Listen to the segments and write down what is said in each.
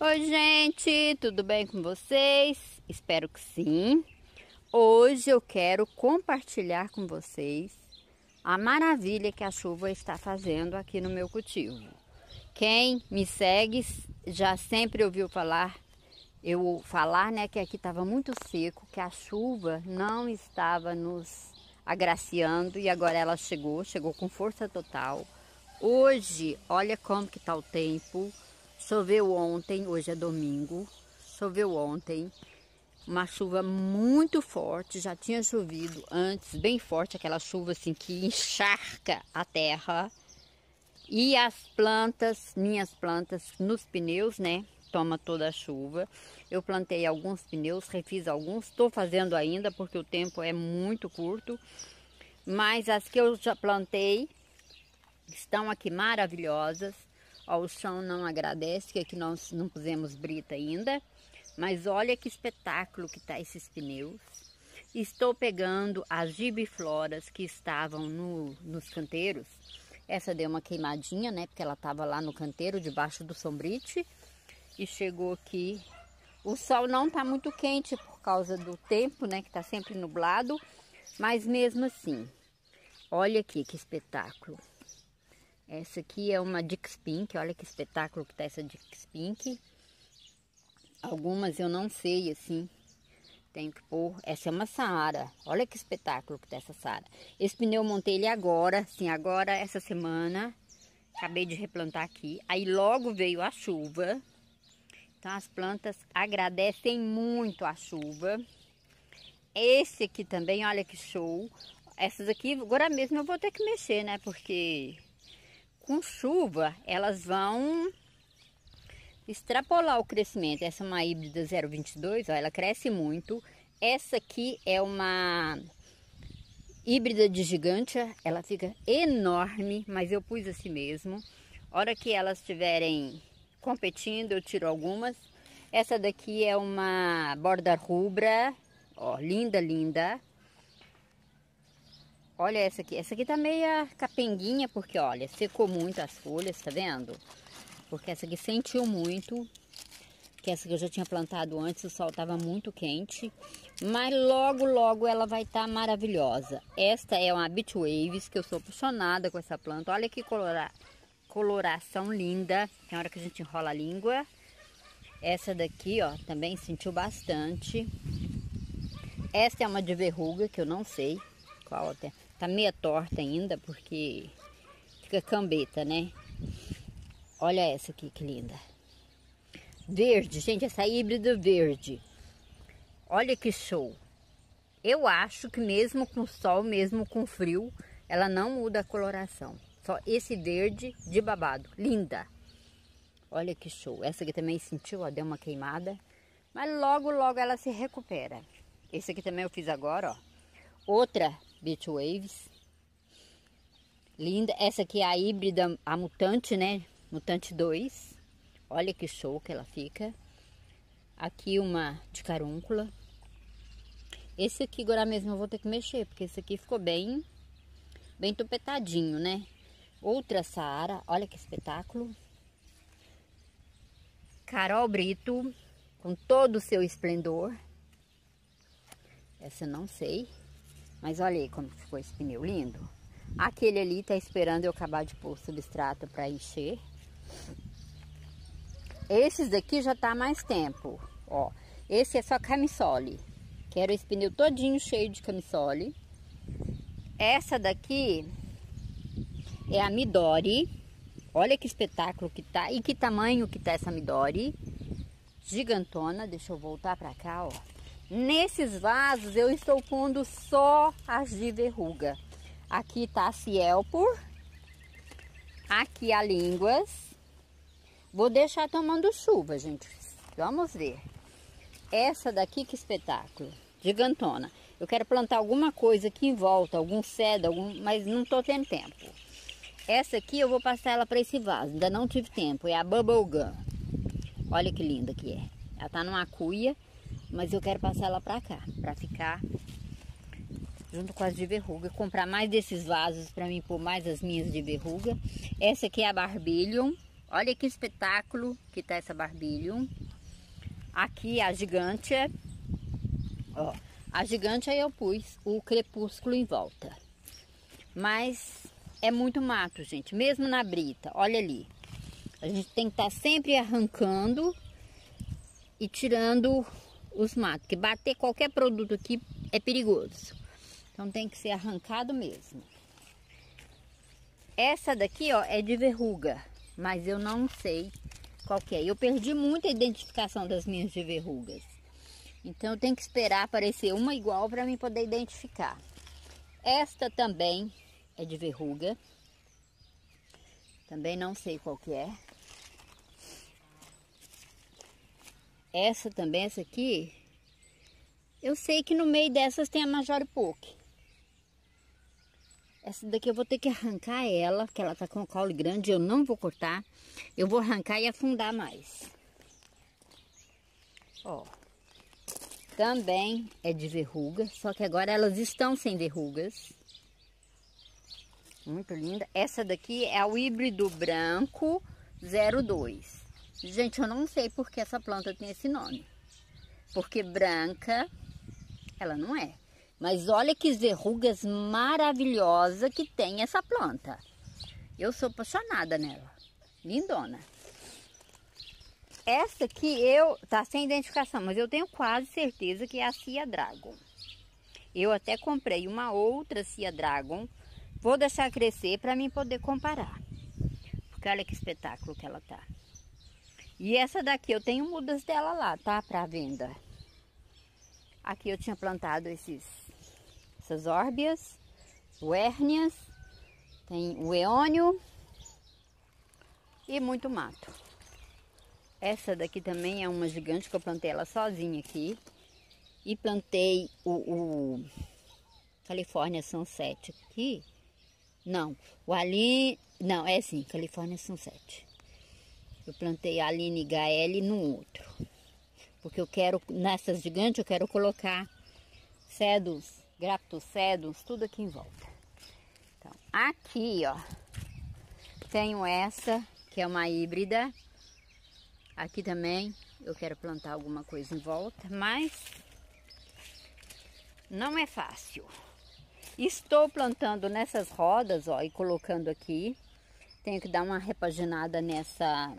Oi, gente, tudo bem com vocês? Espero que sim. Hoje eu quero compartilhar com vocês a maravilha que a chuva está fazendo aqui no meu cultivo. Quem me segue já sempre ouviu falar, eu falar, né, que aqui estava muito seco, que a chuva não estava nos agraciando e agora ela chegou, chegou com força total. Hoje, olha como que tá o tempo. Choveu ontem, hoje é domingo. Choveu ontem. Uma chuva muito forte, já tinha chovido antes, bem forte, aquela chuva assim que encharca a terra. E as plantas, minhas plantas nos pneus, né? Toma toda a chuva. Eu plantei alguns pneus, refiz alguns, estou fazendo ainda porque o tempo é muito curto. Mas as que eu já plantei estão aqui maravilhosas. Ó, o chão não agradece, que aqui nós não pusemos brita ainda. Mas olha que espetáculo que tá esses pneus. Estou pegando as gibifloras que estavam no, nos canteiros. Essa deu uma queimadinha, né? Porque ela estava lá no canteiro, debaixo do sombrite. E chegou aqui. O sol não tá muito quente por causa do tempo, né? Que tá sempre nublado. Mas mesmo assim, olha aqui que espetáculo. Essa aqui é uma Dix Pink, olha que espetáculo que tá essa Dix Pink. Algumas eu não sei, assim, tenho que pôr. Essa é uma Saara, olha que espetáculo que tá essa Saara. Esse pneu eu montei ele agora, sim, agora, essa semana. Acabei de replantar aqui. Aí logo veio a chuva. Então as plantas agradecem muito a chuva. Esse aqui também, olha que show. Essas aqui, agora mesmo eu vou ter que mexer, né? Porque com chuva, elas vão extrapolar o crescimento. Essa é uma híbrida 022, ó, ela cresce muito. Essa aqui é uma híbrida de gigante, ela fica enorme, mas eu pus assim mesmo. Hora que elas estiverem competindo, eu tiro algumas. Essa daqui é uma borda rubra, ó, linda, linda. Olha essa aqui. Essa aqui tá meia capenguinha, porque olha, secou muito as folhas, tá vendo? Porque essa aqui sentiu muito. Que essa que eu já tinha plantado antes, o sol tava muito quente. Mas logo, logo ela vai estar tá maravilhosa. Esta é uma Beach Waves, que eu sou apaixonada com essa planta. Olha que colora... coloração linda. Tem hora que a gente enrola a língua. Essa daqui, ó, também sentiu bastante. Esta é uma de verruga, que eu não sei qual até. Tá meia torta ainda, porque fica cambeta, né? Olha essa aqui, que linda. Verde, gente, essa híbrida verde. Olha que show. Eu acho que mesmo com sol, mesmo com frio, ela não muda a coloração. Só esse verde de babado. Linda. Olha que show. Essa aqui também sentiu, ó, deu uma queimada. Mas logo, logo ela se recupera. Esse aqui também eu fiz agora, ó. Outra Beach Waves. Linda. Essa aqui é a híbrida, a mutante, né? Mutante 2. Olha que show que ela fica. Aqui uma de carúncula. Esse aqui agora mesmo eu vou ter que mexer, porque esse aqui ficou bem, bem tupetadinho, né? Outra Saara, olha que espetáculo. Carol Brito, com todo o seu esplendor. Essa não sei. Mas olha aí como ficou esse pneu lindo. Aquele ali tá esperando eu acabar de pôr o substrato para encher. Esses daqui já tá mais tempo, ó. Esse é só camisole. Quero esse pneu todinho cheio de camisole. Essa daqui é a Midori. Olha que espetáculo que tá. E que tamanho que tá essa Midori. Gigantona. Deixa eu voltar pra cá, ó. Nesses vasos eu estou pondo só as de verruga. Aqui tá a Cielpur. Aqui a Línguas. Vou deixar tomando chuva, gente. Vamos ver. Essa daqui, que espetáculo. Gigantona. Eu quero plantar alguma coisa aqui em volta, algum cedro, algum, mas não tô tendo tempo. Essa aqui eu vou passar ela para esse vaso. Ainda não tive tempo. É a Bubble Gum. Olha que linda que é. Ela tá numa cuia. Mas eu quero passar ela pra cá, pra ficar junto com as de verruga. Comprar mais desses vasos pra mim pôr mais as minhas de verruga. Essa aqui é a Barbellion. Olha que espetáculo que tá essa barbilho. Aqui a gigante. Ó, a gigante aí eu pus o crepúsculo em volta. Mas é muito mato, gente. Mesmo na brita, olha ali. A gente tem que estar tá sempre arrancando e tirando os matos. Que bater qualquer produto aqui é perigoso. Então tem que ser arrancado mesmo. Essa daqui, ó, é de verruga. Mas eu não sei qual que é. Eu perdi muita identificação das minhas de verrugas. Então eu tenho que esperar aparecer uma igual para mim poder identificar. Esta também é de verruga. Também não sei qual que é. Essa também, essa aqui, eu sei que no meio dessas tem a Major Poke. Essa daqui eu vou ter que arrancar ela, porque ela tá com o caule grande, eu não vou cortar. Eu vou arrancar e afundar mais. Ó. Também é de verruga, só que agora elas estão sem verrugas. Muito linda. Essa daqui é o híbrido branco 02. Gente, eu não sei por que essa planta tem esse nome. Porque branca, ela não é. Mas olha que verrugas maravilhosa que tem essa planta. Eu sou apaixonada nela. Lindona. Essa aqui eu tá sem identificação, mas eu tenho quase certeza que é a Cia Dragon. Eu até comprei uma outra Cia Dragon. Vou deixar crescer para mim poder comparar. Porque olha que espetáculo que ela tá. E essa daqui eu tenho mudas dela lá, tá? Para venda. Aqui eu tinha plantado esses essas órbias, o hérnias, tem o eônio e muito mato. Essa daqui também é uma gigante que eu plantei ela sozinha aqui. E plantei o, o California Sunset aqui. Não, o Aline... Não, é sim, California Sunset. Eu plantei a Aline HL no outro. Porque eu quero, nessas gigantes, eu quero colocar cedos, graptocedos, tudo aqui em volta. Então, aqui, ó, tenho essa, que é uma híbrida. Aqui também eu quero plantar alguma coisa em volta, mas não é fácil. Estou plantando nessas rodas, ó, e colocando aqui. Tenho que dar uma repaginada nessa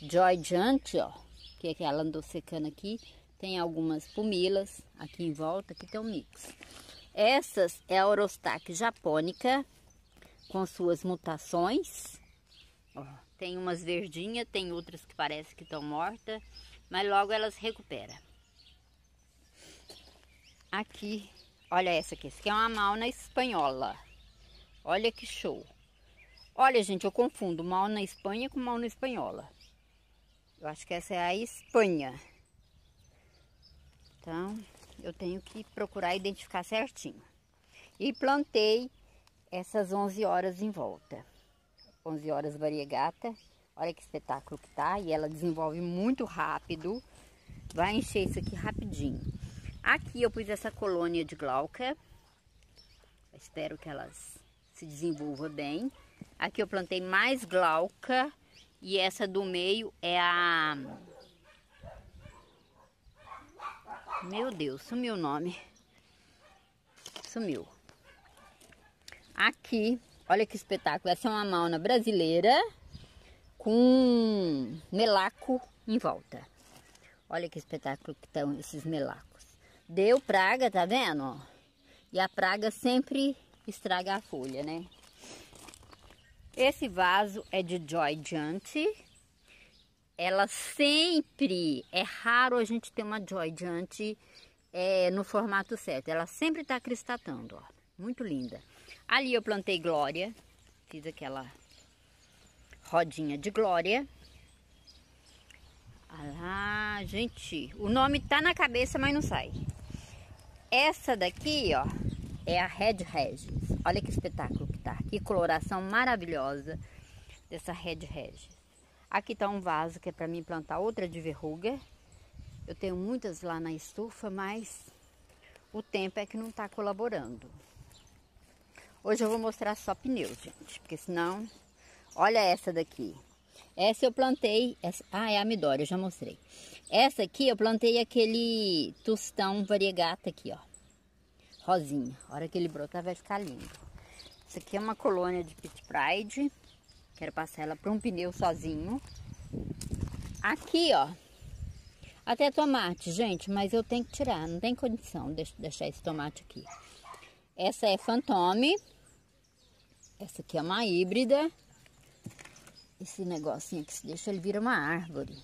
Joy Giant, ó, que é que ela andou secando aqui. Tem algumas pumilas aqui em volta, que tem um mix. Essas é a Orostaque japônica, com suas mutações. Ó, tem umas verdinhas, tem outras que parece que estão mortas, mas logo elas recuperam. Aqui, olha essa aqui, essa aqui é uma mauna espanhola. Olha que show. Olha, gente, eu confundo mauna espanha com mauna espanhola. Eu acho que essa é a Espanha. Então, eu tenho que procurar identificar certinho. E plantei essas 11 horas em volta. 11 horas variegata. Olha que espetáculo que tá. E ela desenvolve muito rápido. Vai encher isso aqui rapidinho. Aqui eu pus essa colônia de glauca. Espero que elas se desenvolvam bem. Aqui eu plantei mais glauca. E essa do meio é a... Meu Deus, sumiu o nome. Sumiu. Aqui Olha que espetáculo. Essa é uma mauna brasileira com melaco em volta. Olha que espetáculo que estão esses melacos. Deu praga, tá vendo? E a praga sempre estraga a folha, né? Esse vaso é de Joy Giant. Ela sempre, é raro a gente ter uma Joy Giant é, no formato certo. Ela sempre tá cristatando, ó. Muito linda. Ali eu plantei glória. Fiz aquela rodinha de glória. Ah lá, gente, o nome tá na cabeça, mas não sai. Essa daqui, ó, é a Red Regis. Olha que espetáculo que tá. Que coloração maravilhosa dessa Red Regis. Aqui tá um vaso que é para mim plantar outra de verruga. Eu tenho muitas lá na estufa, mas o tempo é que não tá colaborando. Hoje eu vou mostrar só pneus, gente, porque senão... Olha essa daqui. Essa eu plantei, essa, ah, é a midória, eu já mostrei. Essa aqui eu plantei aquele tostão variegata aqui, ó. Rosinha. A hora que ele brotar vai ficar lindo. Essa aqui é uma colônia de Pit Pride. Quero passar ela para um pneu sozinho. Aqui, ó. Até tomate, gente, mas eu tenho que tirar. Não tem condição de deixar esse tomate aqui. Essa é Fantome. Essa aqui é uma híbrida. Esse negocinho aqui, se deixa, ele vira uma árvore.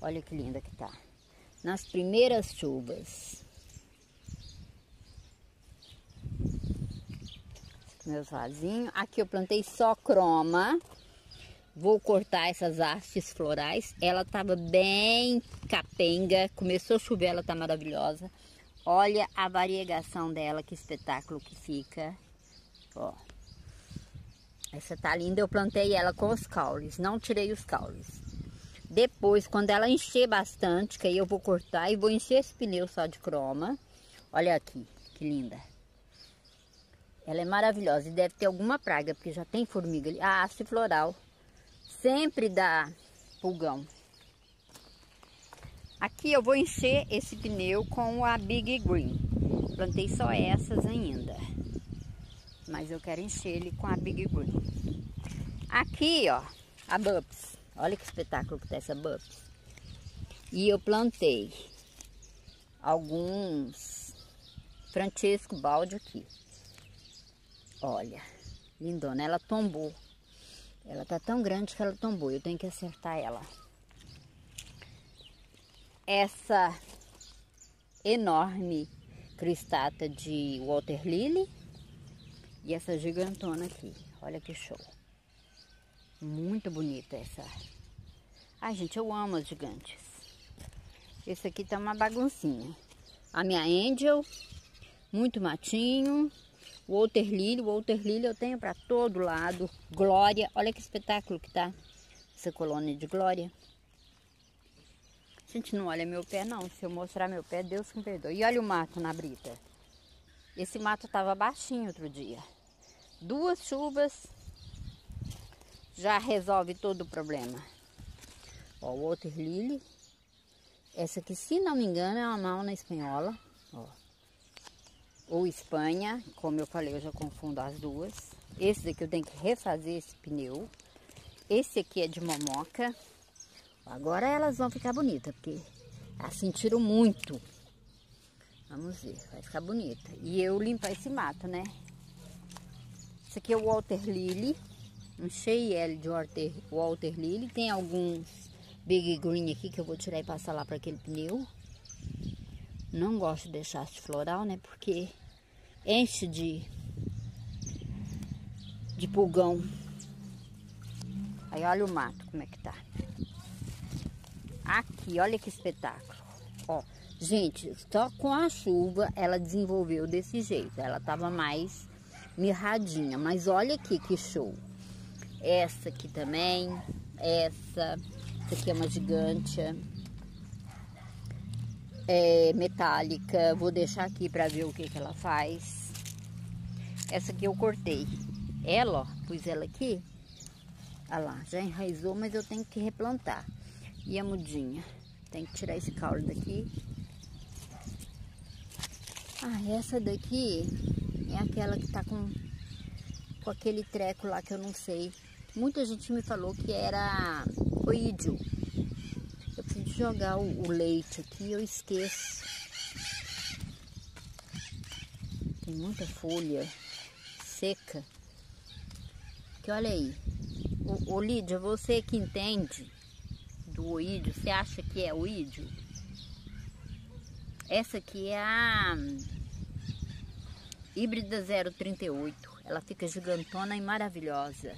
Olha que linda que tá. Nas primeiras chuvas. Meus vasinhos. Aqui eu plantei só croma. Vou cortar essas hastes florais. Ela tava bem capenga. Começou a chover, ela tá maravilhosa. Olha a variegação dela, que espetáculo que fica. Ó. Essa tá linda, eu plantei ela com os caules, não tirei os caules. Depois, quando ela encher bastante, que aí eu vou cortar e vou encher esse pneu só de croma. Olha aqui, que linda. Ela é maravilhosa e deve ter alguma praga, porque já tem formiga ali. A haste floral sempre dá pulgão. Aqui eu vou encher esse pneu com a Big Green. Plantei só essas ainda mas eu quero encher ele com a Big Green. Aqui, ó, a Bubs. Olha que espetáculo que tá essa Bubs. E eu plantei alguns Francesco balde aqui. Olha, lindona. Ela tombou. Ela tá tão grande que ela tombou. Eu tenho que acertar ela. Essa enorme cristata de Water Lily e essa gigantona aqui. Olha que show. Muito bonita essa. Ai, gente, eu amo as gigantes. Esse aqui tá uma baguncinha. A minha Angel, muito matinho. Walter Lily, Walter Lily eu tenho para todo lado. Glória, olha que espetáculo que tá essa colônia de Glória. Gente, não olha meu pé não. Se eu mostrar meu pé, Deus me perdoe. E olha o mato na brita. Esse mato tava baixinho outro dia. Duas chuvas já resolve todo o problema. Ó, o Water Lily. Essa aqui, se não me engano, é uma mauna espanhola. Ó. Ou Espanha, como eu falei, eu já confundo as duas. Esse daqui eu tenho que refazer esse pneu. Esse aqui é de momoca. Agora elas vão ficar bonitas, porque elas sentiram muito. Vamos ver, vai ficar bonita. E eu limpar esse mato, né? Esse aqui é o Walter Lily. Um cheio de Walter, Walter Lily. Tem alguns Big Green aqui que eu vou tirar e passar lá para aquele pneu. Não gosto de deixar floral, né? Porque enche de, de pulgão. Aí olha o mato como é que tá. Aqui, olha que espetáculo. Ó, gente, só com a chuva ela desenvolveu desse jeito. Ela tava mais mirradinha. Mas olha aqui que show. Essa aqui também. Essa. Essa aqui é uma gigante. É metálica. Vou deixar aqui para ver o que, que ela faz. Essa aqui eu cortei. Ela, ó, pus ela aqui. Olha lá, já enraizou, mas eu tenho que replantar. E a mudinha? Tem que tirar esse caule daqui. Ah, essa daqui é aquela que tá com, com aquele treco lá que eu não sei. Muita gente me falou que era oídio. Jogar o, o leite aqui eu esqueço. Tem muita folha seca. Que olha aí. Ô, ô Lídia, você que entende do oídio, você acha que é oídio? Essa aqui é a híbrida 038. Ela fica gigantona e maravilhosa.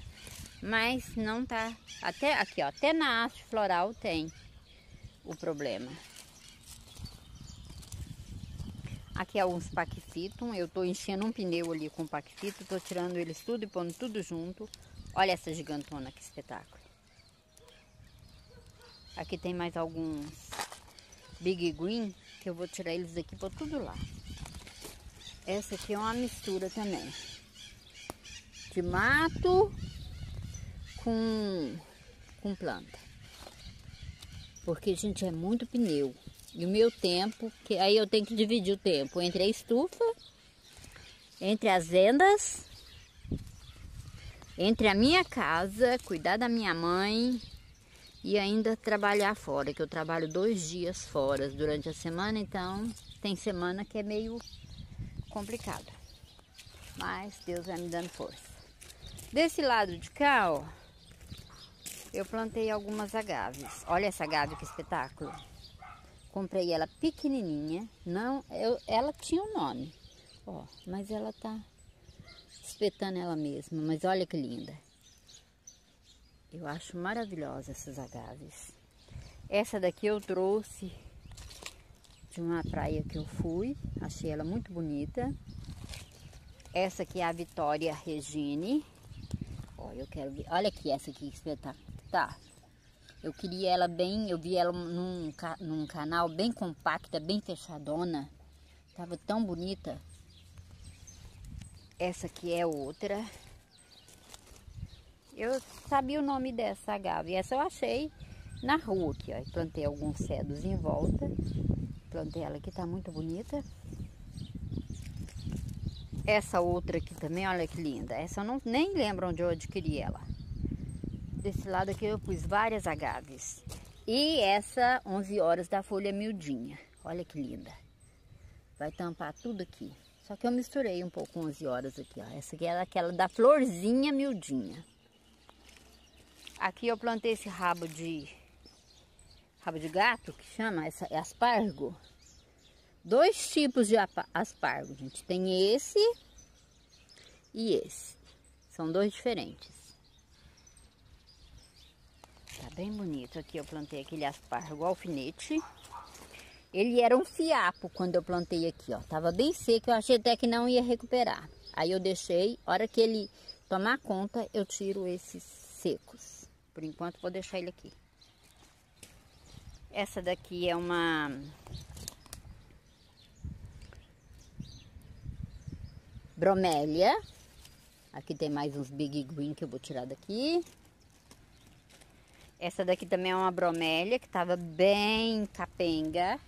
Mas não tá... Até aqui, ó. Até na haste floral tem o problema. Aqui é uns paquifitum. Eu tô enchendo um pneu ali com paquifito. Tô tirando eles tudo e pondo tudo junto. Olha essa gigantona, que espetáculo. Aqui tem mais alguns Big Green, que eu vou tirar eles aqui por tudo lá. Essa aqui é uma mistura também. De mato com com planta. Porque, gente, é muito pneu. E o meu tempo, que aí eu tenho que dividir o tempo entre a estufa, entre as vendas, entre a minha casa, cuidar da minha mãe e ainda trabalhar fora, que eu trabalho dois dias fora durante a semana, então tem semana que é meio complicado. Mas Deus vai me dando força. Desse lado de cá, ó, eu plantei algumas agaves. Olha essa agave que espetáculo. Comprei ela pequenininha, não, eu, ela tinha um nome, ó, mas ela tá espetando ela mesma, mas olha que linda. Eu acho maravilhosa essas agaves. Essa daqui eu trouxe de uma praia que eu fui, achei ela muito bonita. Essa aqui é a Vitória Regine. Ó, eu quero ver. Olha aqui essa aqui que espetáculo. Tá, eu queria ela bem, eu vi ela num, num canal bem compacta, bem fechadona. Tava tão bonita. Essa aqui é outra. Eu sabia o nome dessa agave. Essa eu achei na rua aqui, ó. Plantei alguns cedos em volta. Plantei ela aqui, tá muito bonita. Essa outra aqui também, olha que linda. Essa eu não, nem lembro onde eu adquiri ela. Desse lado aqui eu pus várias agaves. E essa 11 horas da folha miudinha. Olha que linda. Vai tampar tudo aqui. Só que eu misturei um pouco 11 horas aqui, ó. Essa aqui é aquela da florzinha miudinha. Aqui eu plantei esse rabo de rabo de gato, que chama, essa é aspargo. Dois tipos de aspargo, gente. Tem esse e esse. São dois diferentes. Tá bem bonito. Aqui eu plantei aquele aspargo alfinete. Ele era um fiapo quando eu plantei aqui, ó. Tava bem seco, eu achei até que não ia recuperar. Aí eu deixei, hora que ele tomar conta, eu tiro esses secos. Por enquanto vou deixar ele aqui. Essa daqui é uma bromélia. Aqui tem mais uns big green que eu vou tirar daqui. Essa daqui também é uma bromélia que estava bem capenga.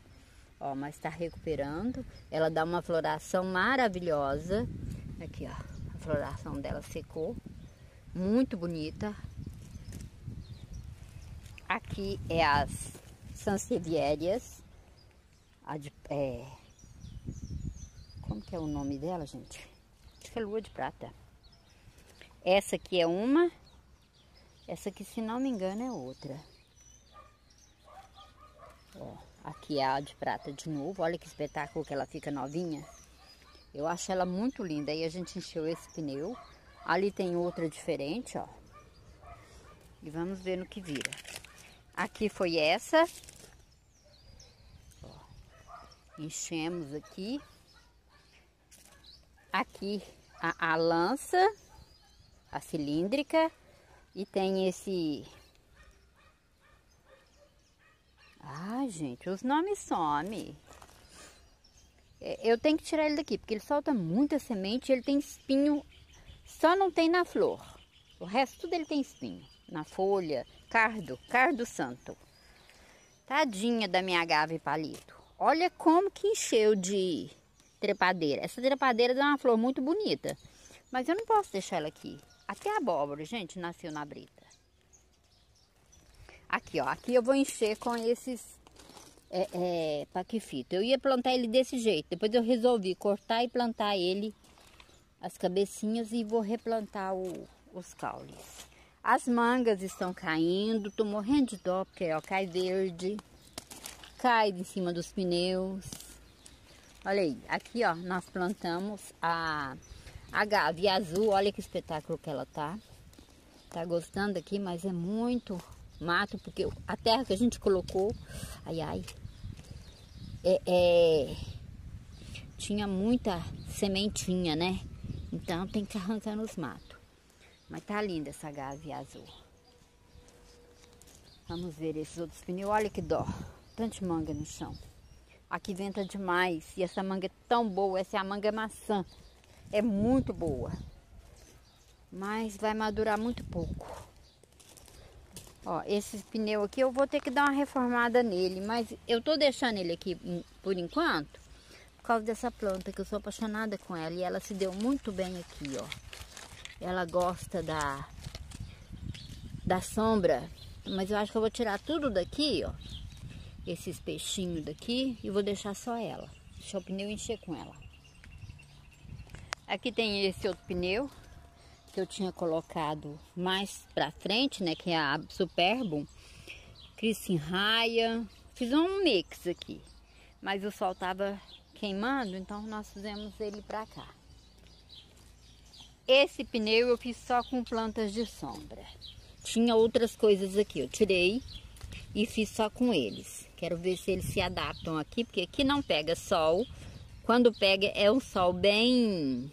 Ó, mas está recuperando. Ela dá uma floração maravilhosa. Aqui, ó. A floração dela secou. Muito bonita. Aqui é as sanseviérias. A de, é, como que é o nome dela, gente? Acho que é lua de prata. Essa aqui é uma essa aqui, se não me engano, é outra. Ó, aqui é a de prata de novo. Olha que espetáculo que ela fica novinha. Eu acho ela muito linda. Aí a gente encheu esse pneu. Ali tem outra diferente, ó. E vamos ver no que vira. Aqui foi essa. Ó, enchemos aqui. Aqui a, a lança, a cilíndrica. E tem esse... Ah, gente, os nomes somem. É, eu tenho que tirar ele daqui, porque ele solta muita semente ele tem espinho, só não tem na flor. O resto tudo ele tem espinho. Na folha, cardo, cardo santo. Tadinha da minha agave palito. Olha como que encheu de trepadeira. Essa trepadeira dá uma flor muito bonita. Mas eu não posso deixar ela aqui. Até abóbora, gente, nasceu na brita. Aqui, ó. Aqui eu vou encher com esses é, é, paquifito. Eu ia plantar ele desse jeito. Depois eu resolvi cortar e plantar ele, as cabecinhas, e vou replantar o, os caules. As mangas estão caindo. Tô morrendo de dó, porque, ó, cai verde. Cai em cima dos pneus. Olha aí. Aqui, ó, nós plantamos a a gave azul, olha que espetáculo que ela tá. Tá gostando aqui, mas é muito mato, porque a terra que a gente colocou, ai ai, é, é, tinha muita sementinha, né? Então tem que arrancar nos matos. Mas tá linda essa gave azul. Vamos ver esses outros pneus. Olha que dó. Tanta manga no chão. Aqui venta demais. E essa manga é tão boa. Essa é a manga maçã é muito boa. Mas vai madurar muito pouco. Ó, esse pneu aqui eu vou ter que dar uma reformada nele, mas eu tô deixando ele aqui por enquanto, por causa dessa planta que eu sou apaixonada com ela e ela se deu muito bem aqui, ó. Ela gosta da da sombra, mas eu acho que eu vou tirar tudo daqui, ó. Esses peixinhos daqui e vou deixar só ela. Deixar o pneu encher com ela. Aqui tem esse outro pneu que eu tinha colocado mais pra frente, né? Que é a Superbo. Christian Raya. Fiz um mix aqui. Mas o sol tava queimando, então nós fizemos ele pra cá. Esse pneu eu fiz só com plantas de sombra. Tinha outras coisas aqui, eu tirei e fiz só com eles. Quero ver se eles se adaptam aqui, porque aqui não pega sol. Quando pega é um sol bem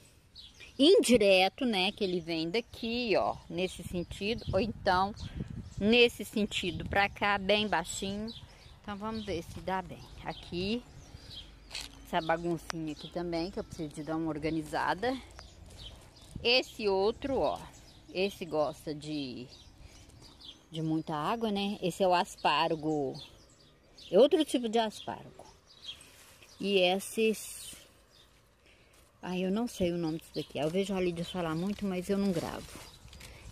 indireto, né? Que ele vem daqui, ó, nesse sentido, ou então nesse sentido pra cá, bem baixinho. Então vamos ver se dá bem. Aqui, essa baguncinha aqui também, que eu preciso de dar uma organizada. Esse outro, ó, esse gosta de, de muita água, né? Esse é o aspargo, é outro tipo de aspargo. E esses Ai, eu não sei o nome disso daqui. Eu vejo a Lídia falar muito, mas eu não gravo.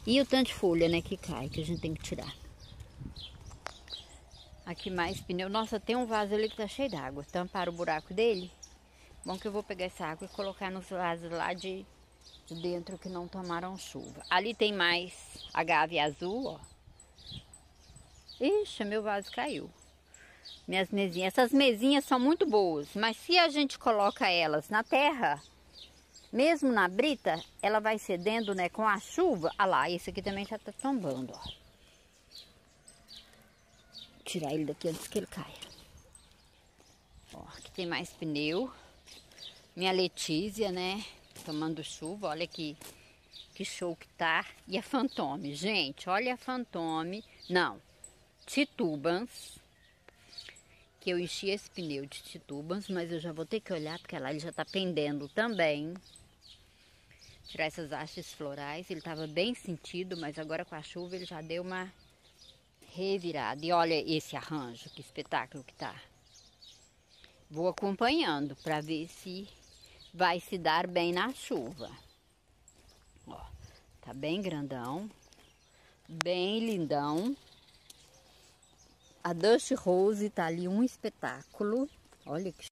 E o tanto de folha, né, que cai, que a gente tem que tirar. Aqui mais pneu. Nossa, tem um vaso ali que tá cheio d'água. Tamparam o buraco dele. Bom que eu vou pegar essa água e colocar nos vasos lá de, de dentro que não tomaram chuva. Ali tem mais agave azul, ó. Ixi, meu vaso caiu. Minhas mesinhas. Essas mesinhas são muito boas, mas se a gente coloca elas na terra, mesmo na brita, ela vai cedendo, né, com a chuva. Ah lá, esse aqui também já tá tombando, ó. Tirar ele daqui antes que ele caia. Ó, aqui tem mais pneu. Minha Letícia, né, tomando chuva, olha aqui. Que show que tá. E a Fantome, gente, olha a Fantome. Não, Titubans. Que eu enchi esse pneu de titubas, mas eu já vou ter que olhar, porque lá ele já tá pendendo também tirar essas hastes florais. Ele estava bem sentido, mas agora com a chuva ele já deu uma revirada. E olha esse arranjo, que espetáculo que tá. Vou acompanhando para ver se vai se dar bem na chuva. Ó, tá bem grandão, bem lindão. A Dust Rose tá ali um espetáculo. Olha que